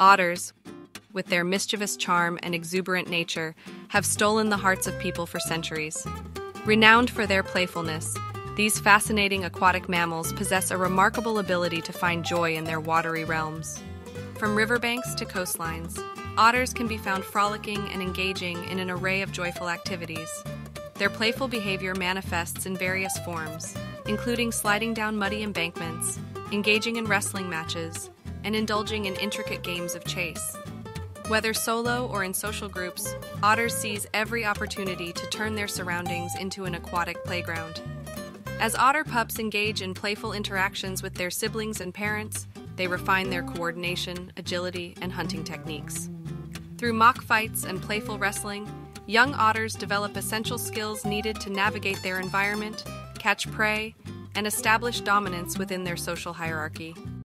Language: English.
Otters, with their mischievous charm and exuberant nature, have stolen the hearts of people for centuries. Renowned for their playfulness, these fascinating aquatic mammals possess a remarkable ability to find joy in their watery realms. From riverbanks to coastlines, otters can be found frolicking and engaging in an array of joyful activities. Their playful behavior manifests in various forms, including sliding down muddy embankments, engaging in wrestling matches, and indulging in intricate games of chase. Whether solo or in social groups, otters seize every opportunity to turn their surroundings into an aquatic playground. As otter pups engage in playful interactions with their siblings and parents, they refine their coordination, agility, and hunting techniques. Through mock fights and playful wrestling, young otters develop essential skills needed to navigate their environment, catch prey, and establish dominance within their social hierarchy.